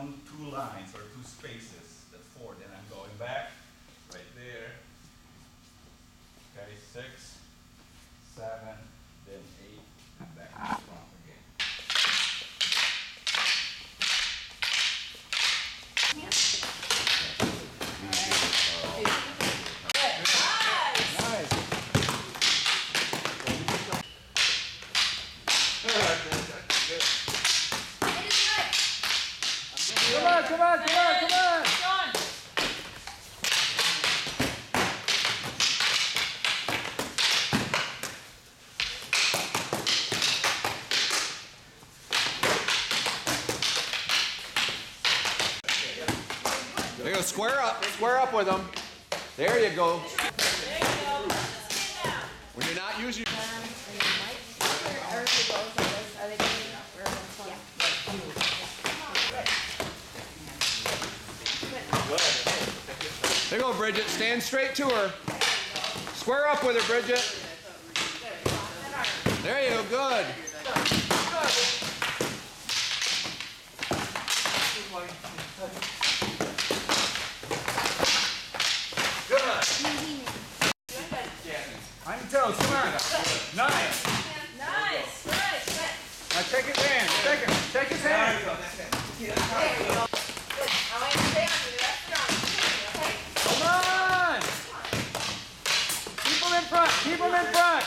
two lines or two spaces, that's four, then I'm going back, right there. Okay, six, seven, then eight, and back to the front again. Come on, come on, come on, come on. There you go. Square up. Square up with them. There you go. When you're not using. There you go, Bridget. Stand straight to her. Square up with her, Bridget. There you go. Good. On your Keep them in front.